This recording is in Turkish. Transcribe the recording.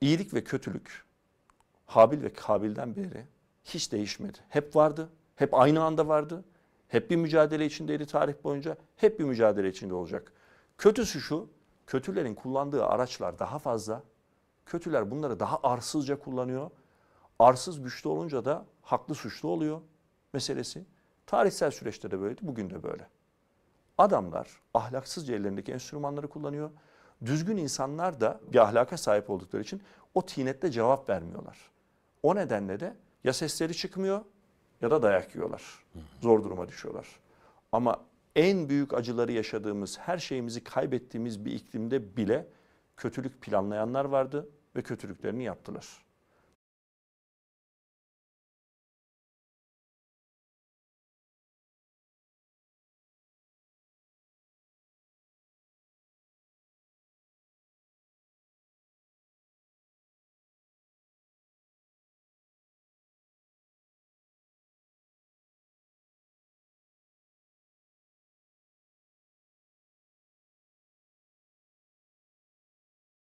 İyilik ve kötülük Habil ve Kabil'den beri hiç değişmedi. Hep vardı. Hep aynı anda vardı. Hep bir mücadele içindeydi tarih boyunca. Hep bir mücadele içinde olacak. Kötüsü şu, kötülerin kullandığı araçlar daha fazla. Kötüler bunları daha arsızca kullanıyor. Arsız güçlü olunca da haklı suçlu oluyor meselesi. Tarihsel süreçte de böyleydi, bugün de böyle. Adamlar ahlaksızca ellerindeki enstrümanları kullanıyor. Düzgün insanlar da bir ahlaka sahip oldukları için o tinette cevap vermiyorlar. O nedenle de ya sesleri çıkmıyor ya da dayak yiyorlar. Zor duruma düşüyorlar. Ama en büyük acıları yaşadığımız, her şeyimizi kaybettiğimiz bir iklimde bile kötülük planlayanlar vardı ve kötülüklerini yaptılar.